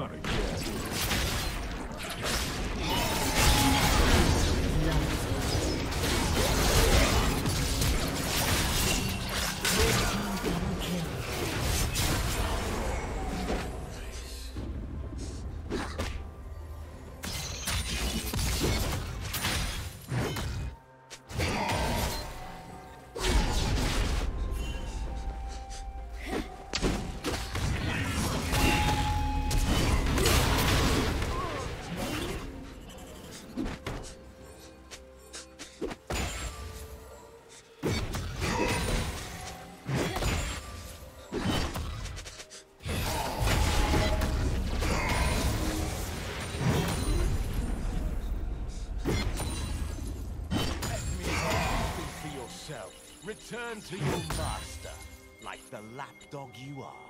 Señores. Return to your master, like the lapdog you are.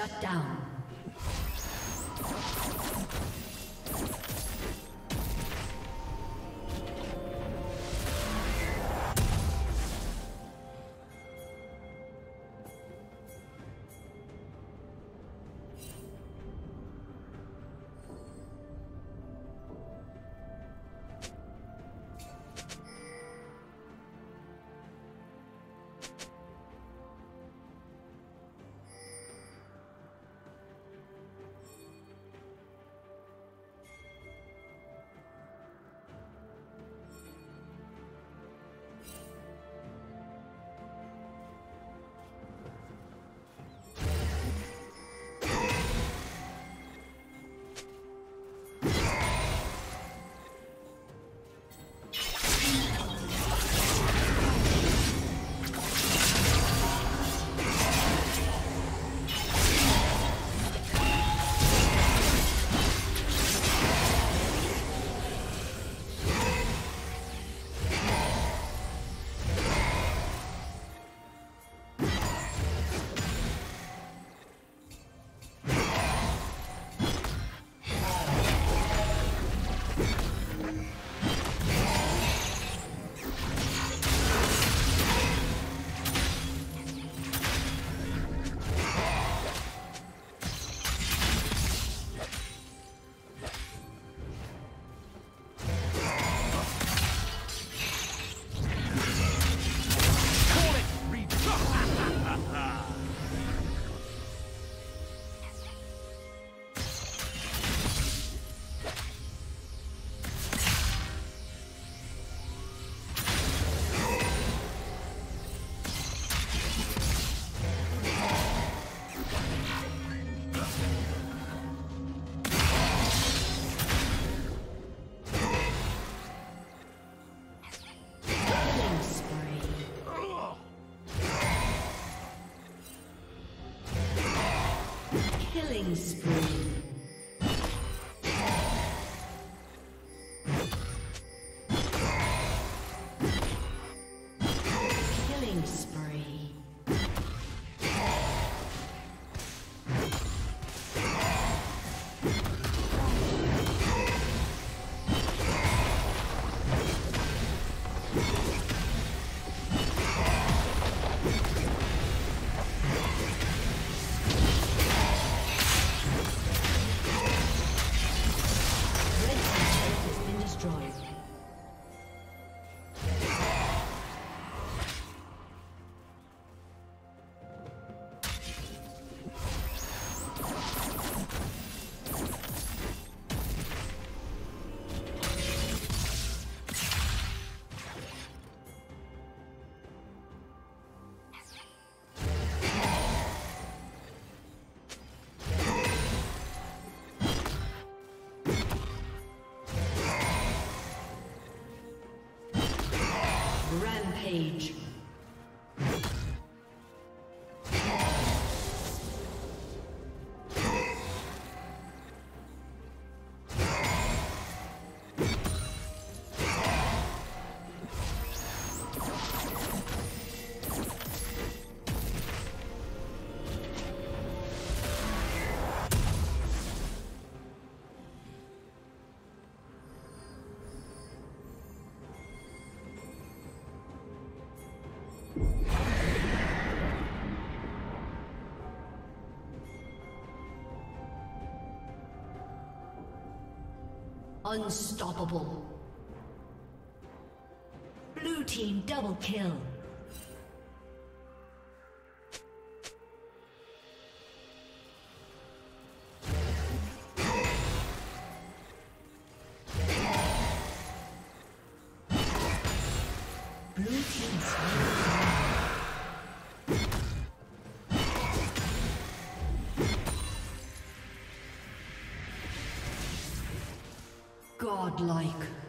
Shut down. Killing spree. Rampage. Unstoppable. Blue team double kill. Blue team Godlike.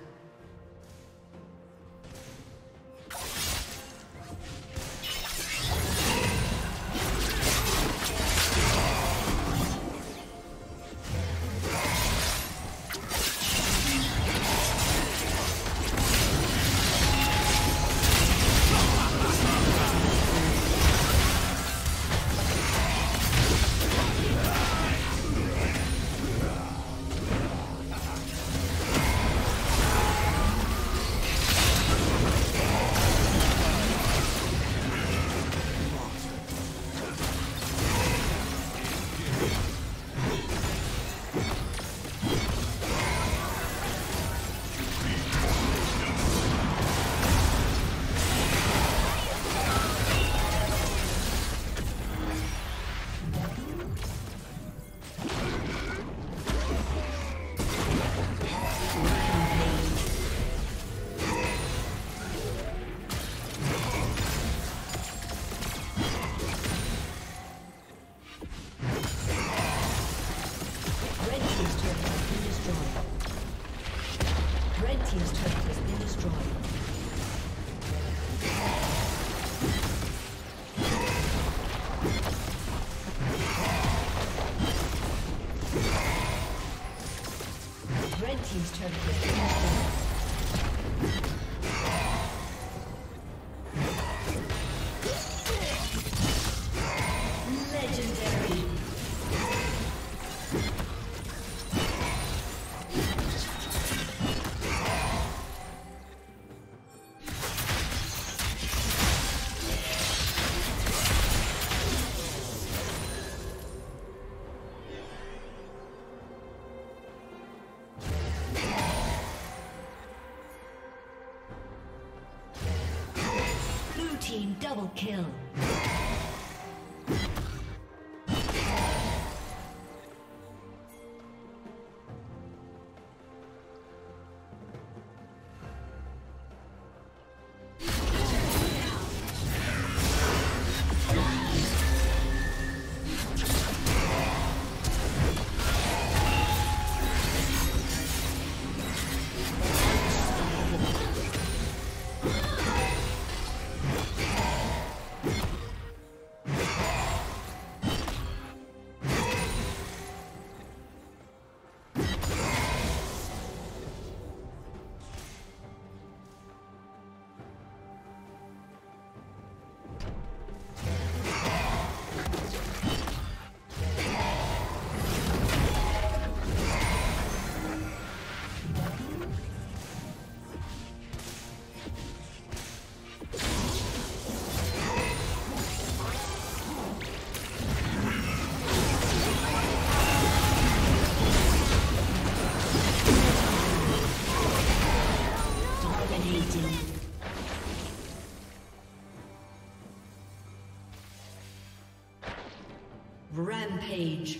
Rampage.